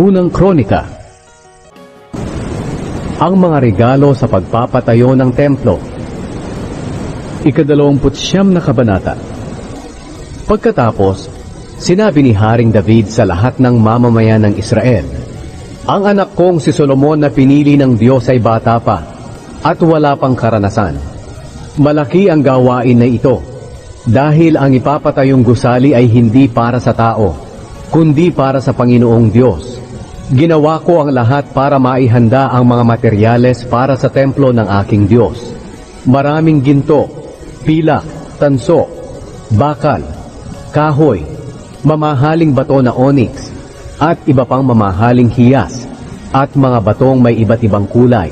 Unang Kronika Ang mga regalo sa pagpapatayo ng templo Ikadalawamput na kabanata Pagkatapos, sinabi ni Haring David sa lahat ng mamamayan ng Israel, Ang anak kong si Solomon na pinili ng Diyos ay bata pa at wala pang karanasan. Malaki ang gawain na ito dahil ang ipapatayong gusali ay hindi para sa tao, kundi para sa Panginoong Diyos. Ginawa ko ang lahat para maihanda ang mga materyales para sa templo ng aking Diyos. Maraming ginto, pilak, tanso, bakal, kahoy, mamahaling bato na onyx, at iba pang mamahaling hiyas, at mga batong may iba't ibang kulay,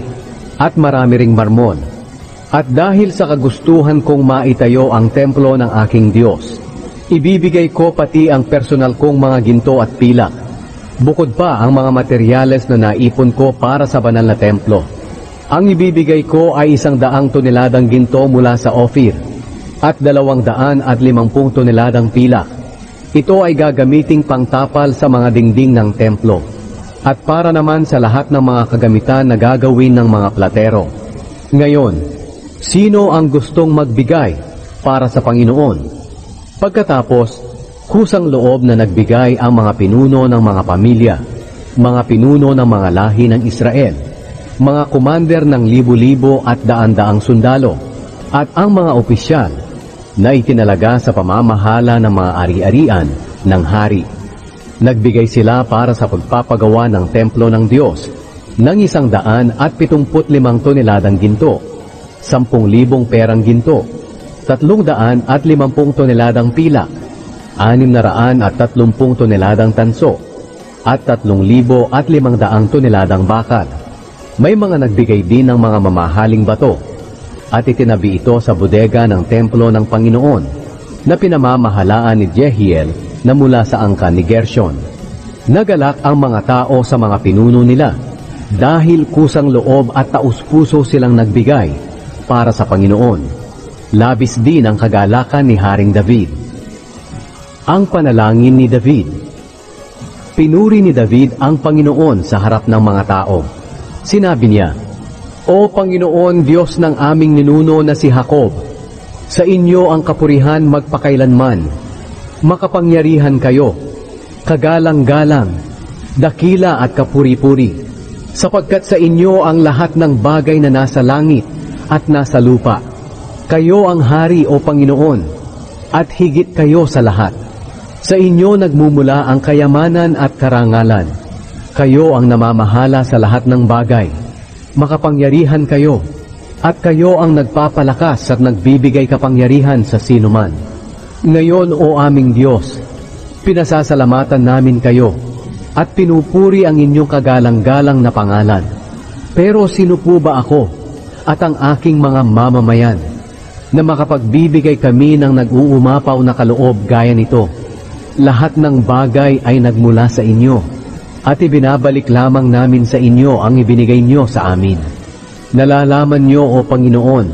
at marami ring marmon. At dahil sa kagustuhan kong maitayo ang templo ng aking Diyos, ibibigay ko pati ang personal kong mga ginto at pilak, bukod pa ang mga materyales na naipon ko para sa banal na templo. Ang ibibigay ko ay isang daang toneladang ginto mula sa Ophir at dalawang daan at limampung toneladang pilak. Ito ay gagamiting pangtapal sa mga dingding ng templo at para naman sa lahat ng mga kagamitan na gagawin ng mga platero. Ngayon, sino ang gustong magbigay para sa Panginoon? Pagkatapos, kusang loob na nagbigay ang mga pinuno ng mga pamilya, mga pinuno ng mga lahi ng Israel, mga kumander ng libo-libo at daan-daang sundalo, at ang mga opisyal na itinalaga sa pamamahala ng mga ari-arian ng hari. Nagbigay sila para sa pagpapagawa ng templo ng Diyos ng isang daan at pitumput limang toneladang ginto, sampung libong perang ginto, tatlong daan at limampung toneladang pilak, anim na raan at tatlumpung toneladang tanso, at tatlong libo at limang daang toneladang bakal. May mga nagbigay din ng mga mamahaling bato, at itinabi ito sa bodega ng templo ng Panginoon na pinamamahalaan ni Jehiel na mula sa angkan ni Gershon. Nagalak ang mga tao sa mga pinuno nila dahil kusang loob at taus-puso silang nagbigay para sa Panginoon. Labis din ang kagalakan ni Haring David. Ang panalangin ni David Pinuri ni David ang Panginoon sa harap ng mga tao. Sinabi niya, o Panginoon Diyos ng aming ninuno na si Jacob, sa inyo ang kapurihan magpakailanman. Makapangyarihan kayo, kagalang-galang, dakila at kapuri-puri, sapagkat sa inyo ang lahat ng bagay na nasa langit at nasa lupa. Kayo ang hari o Panginoon, at higit kayo sa lahat. Sa inyo nagmumula ang kayamanan at karangalan. Kayo ang namamahala sa lahat ng bagay makapangyarihan kayo, at kayo ang nagpapalakas at nagbibigay kapangyarihan sa sinuman. Ngayon, O aming Diyos, pinasasalamatan namin kayo, at pinupuri ang inyong kagalang-galang na pangalan. Pero sino po ba ako, at ang aking mga mamamayan, na makapagbibigay kami ng nag-uumapaw na kaloob gaya nito? Lahat ng bagay ay nagmula sa inyo at ibinabalik lamang namin sa inyo ang ibinigay nyo sa amin. Nalalaman nyo o Panginoon,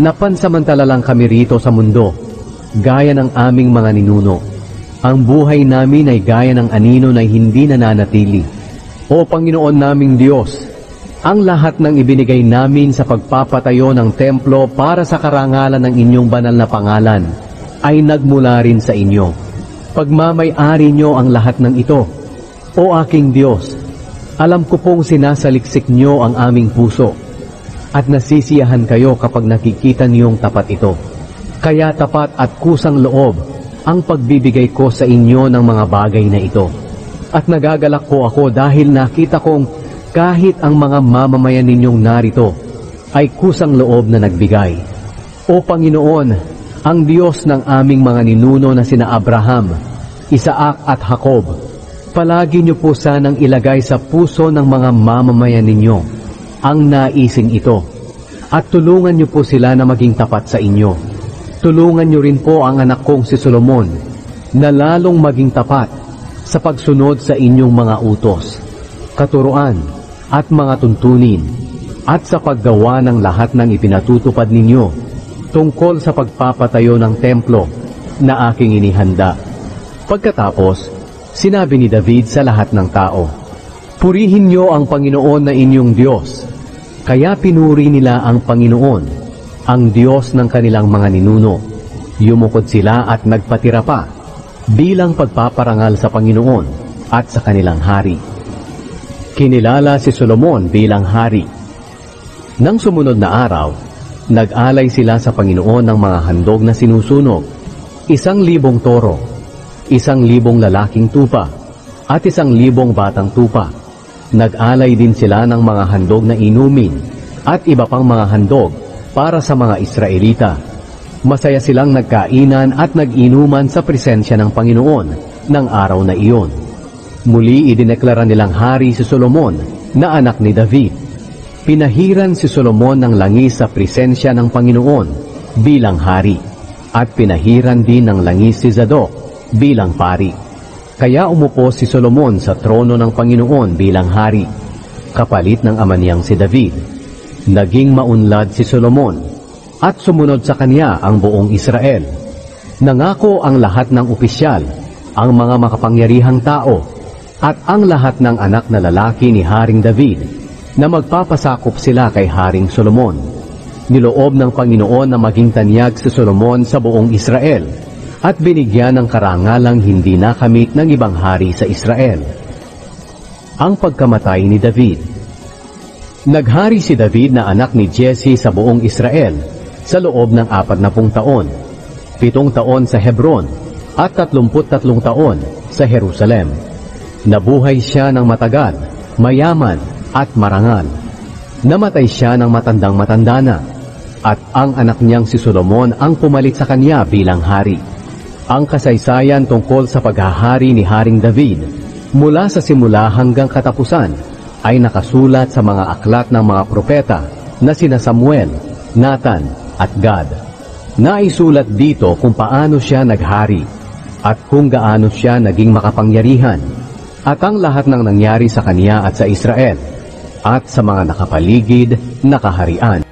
na pansamantala lang kami rito sa mundo, gaya ng aming mga ninuno. Ang buhay namin ay gaya ng anino na hindi nananatili. O Panginoon naming Diyos, ang lahat ng ibinigay namin sa pagpapatayo ng templo para sa karangalan ng inyong banal na pangalan ay nagmula rin sa inyo. Pagmamay-ari nyo ang lahat ng ito, o aking Diyos, alam ko pong sinasaliksik niyo ang aming puso at nasisiyahan kayo kapag nakikita niyong tapat ito. Kaya tapat at kusang loob ang pagbibigay ko sa inyo ng mga bagay na ito. At nagagalak po ako dahil nakita kong kahit ang mga mamamayan ninyong narito ay kusang loob na nagbigay. O Panginoon, ang Diyos ng aming mga ninuno na sina Abraham, Isaac at Jacob, Palagi niyo po sanang ilagay sa puso ng mga mamamayan ninyo ang naising ito at tulungan niyo po sila na maging tapat sa inyo. Tulungan niyo rin po ang anak kong si Solomon na lalong maging tapat sa pagsunod sa inyong mga utos, katuruan at mga tuntunin at sa paggawa ng lahat ng ipinatutupad ninyo tungkol sa pagpapatayo ng templo na aking inihanda. Pagkatapos, Sinabi ni David sa lahat ng tao, Purihin niyo ang Panginoon na inyong Diyos. Kaya pinuri nila ang Panginoon, ang Diyos ng kanilang mga ninuno. Yumukod sila at nagpatira pa bilang pagpaparangal sa Panginoon at sa kanilang hari. Kinilala si Solomon bilang hari. Nang sumunod na araw, nag-alay sila sa Panginoon ng mga handog na sinusunog, isang libong toro, isang libong lalaking tupa, at isang libong batang tupa. Nag-alay din sila ng mga handog na inumin at iba pang mga handog para sa mga Israelita. Masaya silang nagkainan at nag-inuman sa presensya ng Panginoon ng araw na iyon. Muli idineklara nilang hari si Solomon na anak ni David. Pinahiran si Solomon ng langis sa presensya ng Panginoon bilang hari at pinahiran din ng langis si Zadok bilang pari. Kaya umupo si Solomon sa trono ng Panginoon bilang hari, kapalit ng ama niyang si David. Naging maunlad si Solomon at sumunod sa kanya ang buong Israel. Nangako ang lahat ng opisyal, ang mga makapangyarihang tao, at ang lahat ng anak na lalaki ni Haring David na magpapasakop sila kay Haring Solomon. Niloob ng Panginoon na maging tanyag si Solomon sa buong Israel at binigyan ng karangalang hindi nakamit ng ibang hari sa Israel. Ang pagkamatay ni David Naghari si David na anak ni Jesse sa buong Israel sa loob ng apat na pung taon, pitong taon sa Hebron at tatlumput tatlong taon sa Jerusalem. Nabuhay siya ng matagal, mayaman at marangal. Namatay siya ng matandang matanda na at ang anak niyang si Solomon ang pumalit sa kanya bilang hari. Ang kasaysayan tungkol sa paghahari ni Haring David mula sa simula hanggang katapusan ay nakasulat sa mga aklat ng mga propeta na sina Samuel, Nathan at Gad. Naisulat dito kung paano siya naghari at kung gaano siya naging makapangyarihan at ang lahat ng nangyari sa kanya at sa Israel at sa mga nakapaligid na kaharian.